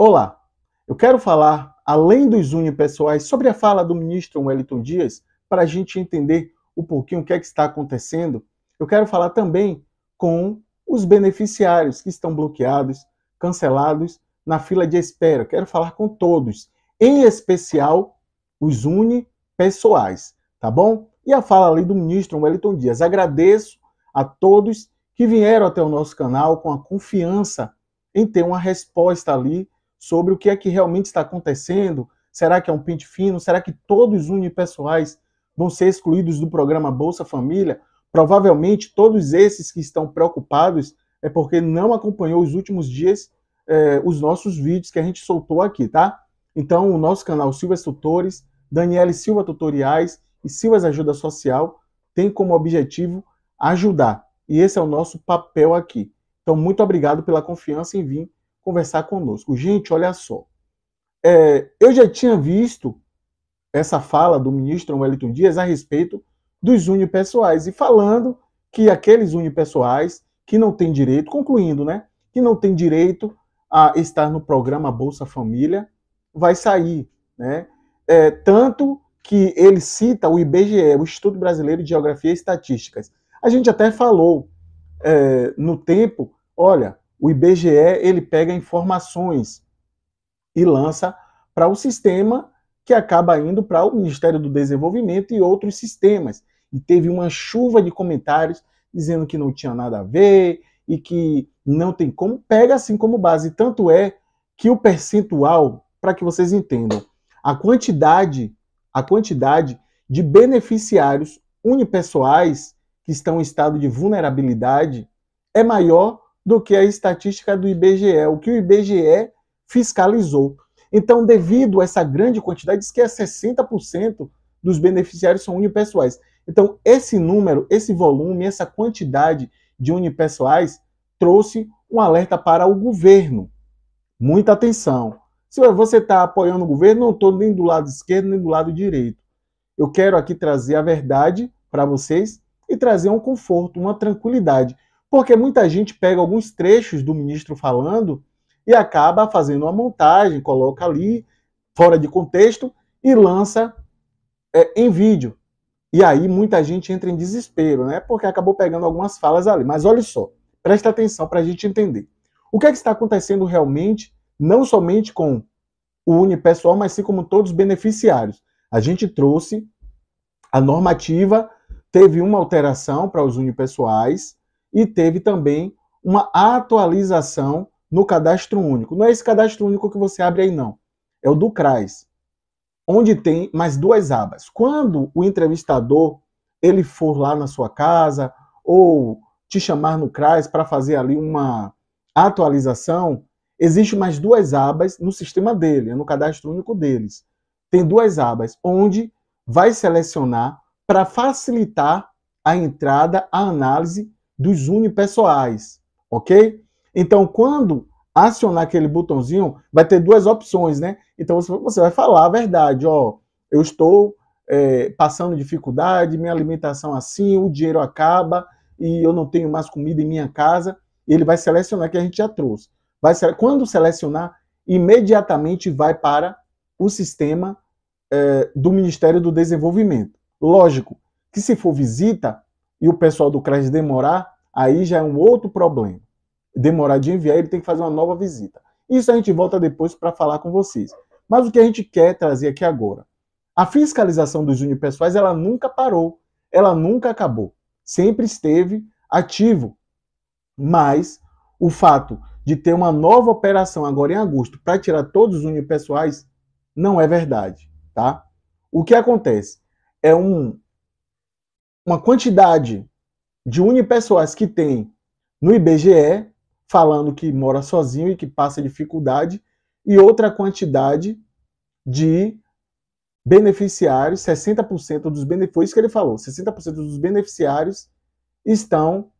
Olá, eu quero falar, além dos unipessoais, sobre a fala do ministro Wellington Dias, para a gente entender um pouquinho o que é que está acontecendo. Eu quero falar também com os beneficiários que estão bloqueados, cancelados na fila de espera. Quero falar com todos, em especial os unipessoais, tá bom? E a fala ali do ministro Wellington Dias. Agradeço a todos que vieram até o nosso canal com a confiança em ter uma resposta ali sobre o que é que realmente está acontecendo. Será que é um pente fino? Será que todos os unipessoais vão ser excluídos do programa Bolsa Família? Provavelmente todos esses que estão preocupados é porque não acompanhou os últimos dias eh, os nossos vídeos que a gente soltou aqui, tá? Então, o nosso canal Silvas Tutores, Daniele Silva Tutoriais e Silvas Ajuda Social tem como objetivo ajudar. E esse é o nosso papel aqui. Então, muito obrigado pela confiança em vir conversar conosco. Gente, olha só. É, eu já tinha visto essa fala do ministro Wellington Dias a respeito dos unipessoais e falando que aqueles unipessoais que não têm direito, concluindo, né, que não têm direito a estar no programa Bolsa Família, vai sair, né? É, tanto que ele cita o IBGE, o Instituto Brasileiro de Geografia e Estatísticas. A gente até falou é, no tempo, olha, o IBGE ele pega informações e lança para o sistema que acaba indo para o Ministério do Desenvolvimento e outros sistemas. E teve uma chuva de comentários dizendo que não tinha nada a ver e que não tem como. Pega assim como base. Tanto é que o percentual, para que vocês entendam, a quantidade, a quantidade de beneficiários unipessoais que estão em estado de vulnerabilidade é maior do que a estatística do IBGE, o que o IBGE fiscalizou. Então, devido a essa grande quantidade, diz que é 60% dos beneficiários são unipessoais. Então, esse número, esse volume, essa quantidade de unipessoais trouxe um alerta para o governo. Muita atenção. Se você está apoiando o governo, não estou nem do lado esquerdo nem do lado direito. Eu quero aqui trazer a verdade para vocês e trazer um conforto, uma tranquilidade. Porque muita gente pega alguns trechos do ministro falando e acaba fazendo uma montagem, coloca ali, fora de contexto, e lança é, em vídeo. E aí muita gente entra em desespero, né? Porque acabou pegando algumas falas ali. Mas olha só, presta atenção para a gente entender. O que, é que está acontecendo realmente, não somente com o unipessoal, mas sim como todos os beneficiários. A gente trouxe a normativa, teve uma alteração para os unipessoais, e teve também uma atualização no cadastro único. Não é esse cadastro único que você abre aí, não. É o do CRAS, onde tem mais duas abas. Quando o entrevistador ele for lá na sua casa ou te chamar no CRAS para fazer ali uma atualização, existe mais duas abas no sistema dele, no cadastro único deles. Tem duas abas onde vai selecionar para facilitar a entrada, a análise dos unipessoais, ok? Então, quando acionar aquele botãozinho, vai ter duas opções, né? Então, você vai falar a verdade, ó, eu estou é, passando dificuldade, minha alimentação assim, o dinheiro acaba e eu não tenho mais comida em minha casa. Ele vai selecionar que a gente já trouxe. Vai, quando selecionar, imediatamente vai para o sistema é, do Ministério do Desenvolvimento. Lógico que se for visita, e o pessoal do CRAS demorar, aí já é um outro problema. Demorar de enviar, ele tem que fazer uma nova visita. Isso a gente volta depois para falar com vocês. Mas o que a gente quer trazer aqui agora? A fiscalização dos unipessoais, ela nunca parou, ela nunca acabou. Sempre esteve ativo. Mas o fato de ter uma nova operação agora em agosto para tirar todos os unipessoais não é verdade, tá? O que acontece é um, uma quantidade de unipessoais que tem no IBGE, falando que mora sozinho e que passa dificuldade, e outra quantidade de beneficiários, 60% dos beneficiários, que ele falou, 60% dos beneficiários estão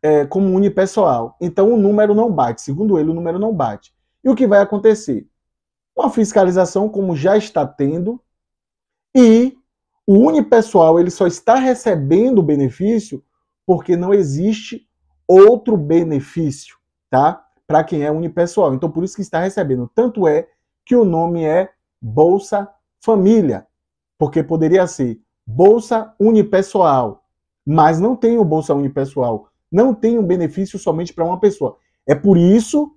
é, como unipessoal. Então o número não bate, segundo ele, o número não bate. E o que vai acontecer? Uma fiscalização, como já está tendo, e o unipessoal ele só está recebendo o benefício porque não existe outro benefício, tá? para quem é unipessoal. Então, por isso que está recebendo. Tanto é que o nome é Bolsa Família, porque poderia ser Bolsa Unipessoal, mas não tem o Bolsa Unipessoal, não tem um benefício somente para uma pessoa. É por isso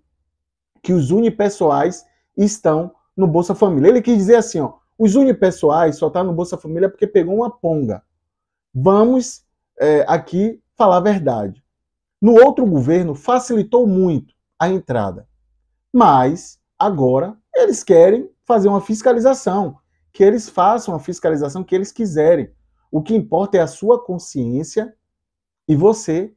que os unipessoais estão no Bolsa Família. Ele quis dizer assim, ó, os unipessoais só tá no Bolsa Família porque pegou uma ponga. Vamos é, aqui falar a verdade. No outro governo facilitou muito a entrada, mas agora eles querem fazer uma fiscalização, que eles façam a fiscalização que eles quiserem. O que importa é a sua consciência e você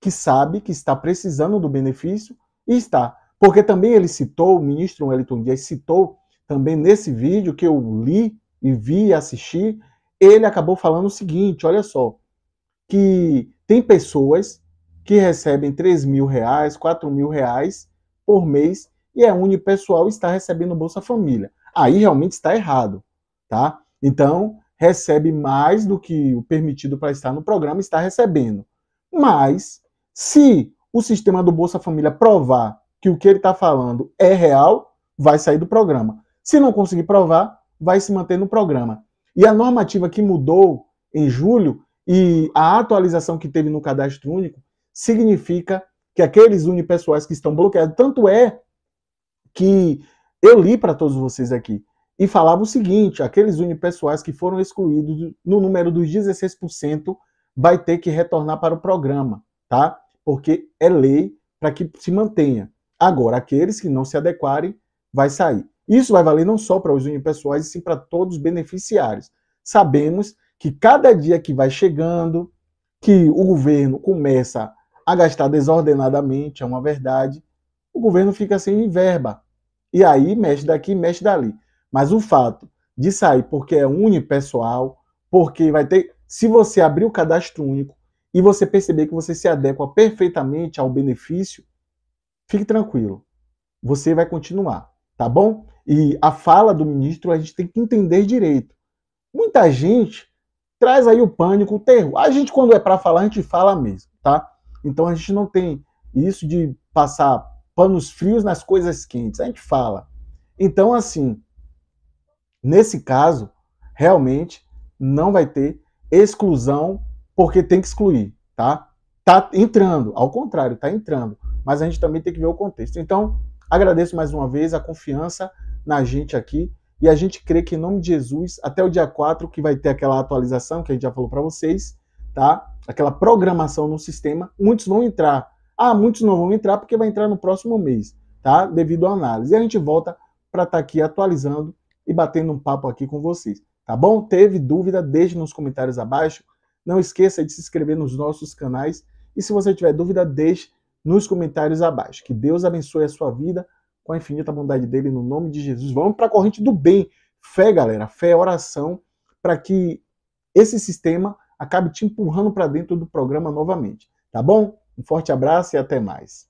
que sabe que está precisando do benefício e está. Porque também ele citou, o ministro Wellington Dias citou também nesse vídeo que eu li e vi e assisti, ele acabou falando o seguinte, olha só, que tem pessoas que recebem 3 mil reais, 4 mil reais por mês e é unipessoal está recebendo Bolsa Família. Aí realmente está errado, tá? Então, recebe mais do que o permitido para estar no programa, está recebendo. Mas, se o sistema do Bolsa Família provar que o que ele está falando é real, vai sair do programa. Se não conseguir provar, vai se manter no programa. E a normativa que mudou em julho e a atualização que teve no cadastro único significa que aqueles unipessoais que estão bloqueados, tanto é que eu li para todos vocês aqui e falava o seguinte: aqueles unipessoais que foram excluídos no número dos 16% vai ter que retornar para o programa, tá? Porque é lei para que se mantenha. Agora, aqueles que não se adequarem, vai sair. Isso vai valer não só para os unipessoais, e sim para todos os beneficiários. Sabemos que cada dia que vai chegando, que o governo começa a gastar desordenadamente, é uma verdade, o governo fica sem verba. E aí mexe daqui, mexe dali. Mas o fato de sair porque é unipessoal, porque vai ter. Se você abrir o cadastro único e você perceber que você se adequa perfeitamente ao benefício, Fique tranquilo, você vai continuar, tá bom? E a fala do ministro a gente tem que entender direito. Muita gente traz aí o pânico, o terror. A gente, quando é para falar, a gente fala mesmo, tá? Então a gente não tem isso de passar panos frios nas coisas quentes. A gente fala. Então, assim, nesse caso, realmente não vai ter exclusão porque tem que excluir, tá? Tá entrando, ao contrário, tá entrando mas a gente também tem que ver o contexto. Então, agradeço mais uma vez a confiança na gente aqui e a gente crê que em nome de Jesus, até o dia 4, que vai ter aquela atualização que a gente já falou para vocês, tá? Aquela programação no sistema, muitos vão entrar. Ah, muitos não vão entrar porque vai entrar no próximo mês, tá? Devido à análise. E a gente volta para estar tá aqui atualizando e batendo um papo aqui com vocês, tá bom? Teve dúvida, deixe nos comentários abaixo. Não esqueça de se inscrever nos nossos canais. E se você tiver dúvida, deixe nos comentários abaixo. Que Deus abençoe a sua vida com a infinita bondade dele, no nome de Jesus. Vamos para a corrente do bem. Fé, galera, fé, oração, para que esse sistema acabe te empurrando para dentro do programa novamente. Tá bom? Um forte abraço e até mais.